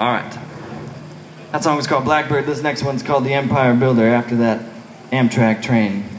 All right. That song was called Blackbird. This next one's called The Empire Builder after that Amtrak train.